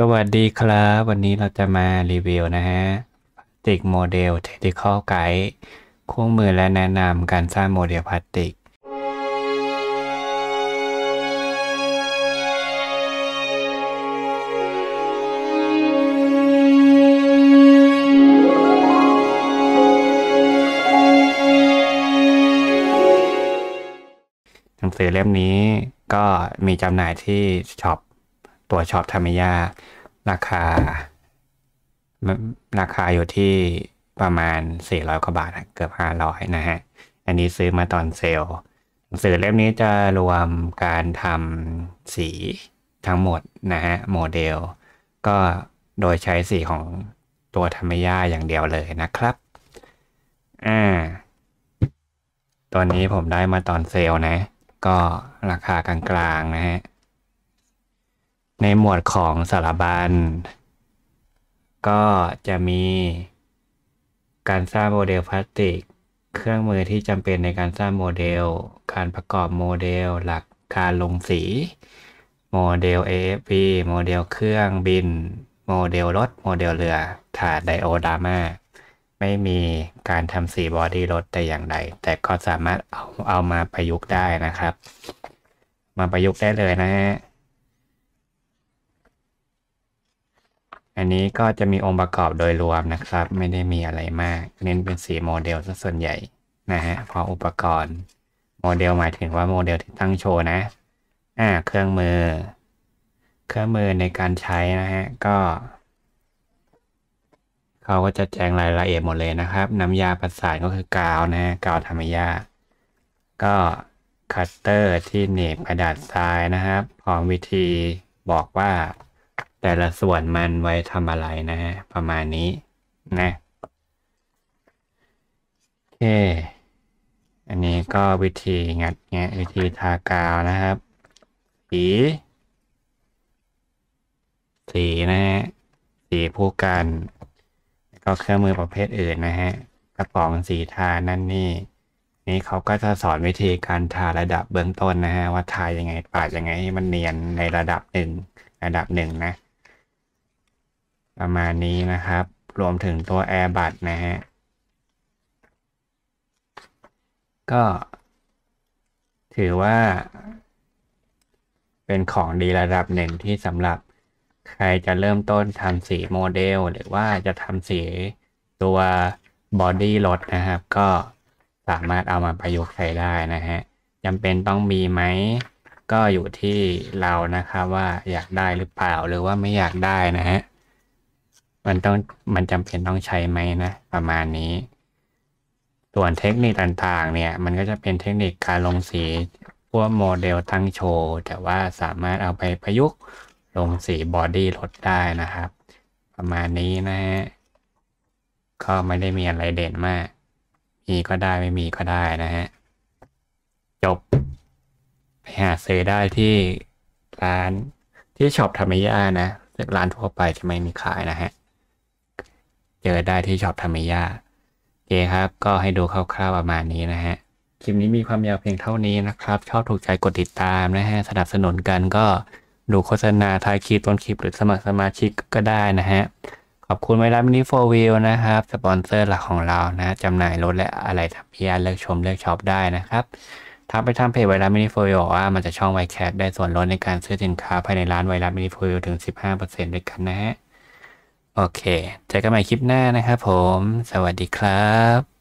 สวัสดีครับ วันนี้เราจะมารีวิวนะฮะพลาสติกโมเดล Technical Guide คู่มือและแนะนำการสร้างโมเดลพลาสติก หนังสือเล่มนี้ก็มีจำหน่ายที่ช็อป ตัวช็อปธรรมยาราคา ราคาอยู่ที่ประมาณ 400 กว่าบาท เกือบ 500 นะฮะ อันนี้ซื้อมาตอนเซลล์หนังสือเล่มนี้จะรวมการทำสีทั้งหมดนะฮะ โมเดล ก็โดยใช้สีของตัวธรรมยาอย่างเดียวเลยนะครับ อ่า ตัวนี้ผมได้มาตอนเซลล์นะ ก็ราคากลางๆนะฮะ ในหมวดของสารบัญ ก็จะมี การสร้างโมเดลพลาสติก เครื่องมือที่จำเป็นในการสร้างโมเดล การประกอบโมเดล หลักการลงสี โมเดล AFV โมเดลเครื่องบิน โมเดลรถ โมเดลเรือ ถาดไดโอดามาไม่มีการทำสี body รถแต่อย่างใด แต่ก็สามารถเอาเอามาประยุกต์ได้นะครับ มาประยุกต์ได้เลยนะฮะ อันนี้ก็จะมีองค์ประกอบโดยรวมนะครับ ไม่ได้มีอะไรมาก เน้นเป็นสีโมเดลซะส่วนใหญ่นะฮะเพราะอุปกรณ์โมเดลหมายถึงว่าโมเดลที่ตั้งโชว์นะอ่าเครื่องมือ เครื่องมือในการใช้นะฮะก็เขาก็จะแจ้งรายละเอียดหมดเลยนะครับ น้ำยาประสานก็คือกาวนะฮะกาวธรรมยาก็คัตเตอร์ที่หนีบกระดาษทรายนะครับ พร้อมวิธีบอกว่า แต่ละส่วนมันไว้ทำอะไรนะฮะประมาณนี้นะโอเค อันนี้ก็วิธีงัดแงะวิธีทากาวนะครับสีสีนะฮะสีผู้กันแล้วก็เครื่องมือประเภทอื่นนะฮะกระป๋องสีทานั่นนี่ นี่เขาก็จะสอนวิธีการทาระดับเบื้องต้นนะฮะว่าทายังไงปาดยังไงให้มันเนียนในระดับหนึ่งระดับหนึ่งนะ ประมาณนี้นะครับ รวมถึงตัวแอร์บัตนะฮะ ก็ถือว่า เป็นของดีระดับหนึ่งที่สำหรับใครจะเริ่มต้นทำสีโมเดล หรือว่าจะทำสีตัวบอดี้รถนะครับ ก็สามารถเอามาประยุกต์ใช้ได้นะฮะจำเป็นต้องมีไหมก็อยู่ที่เรานะครับว่าอยากได้หรือเปล่าหรือว่าไม่อยากได้นะฮะ มันต้องมันจำเป็นต้องใช้ไหมนะ ประมาณนี้ ส่วนเทคนิคต่างๆ เนี่ย มันก็จะเป็นเทคนิคการลงสีพวกโมเดลตั้งโชว์ แต่ว่าสามารถเอาไปประยุกต์ลงสีบอดี้รถได้นะครับ ประมาณนี้นะฮะก็ไม่ได้มีอะไรเด่นมาก มีก็ได้ไม่มีก็ได้นะฮะ จบ ไปหาซื้อได้ที่ร้านที่ช็อปธรรมยานะร้านทั่วไปจะไม่มีขายนะฮะ เจอได้ที่ช็อปธรรมยาโอเคครับ ก็ให้ดูคร่าวๆประมาณนี้นะฮะ คลิปนี้มีความยาวเพียงเท่านี้นะครับ ชอบถูกใจกดติดตามนะฮะ สนับสนุนกันก็ดูโฆษณาท้ายคลิปต้นคลิปหรือสมัครสมาชิกก็ได้นะฮะ ขอบคุณ Virus Mini Four Wheel นะครับ สปอนเซอร์หลักของเรานะจำหน่ายรถและอะไหล่ทามิย่าเลือกชมเลือกช็อปได้นะครับทักไปทางเพจไวรัสมินิโฟวิลว่ามันจะช่องไวแคสได้ส่วนลดในการซื้อสินค้าภายในร้าน Virus Mini Four Wheel ถึง 15%ด้วยกันนะฮะ โอเค เจอกันใหม่คลิปหน้านะครับผม สวัสดีครับ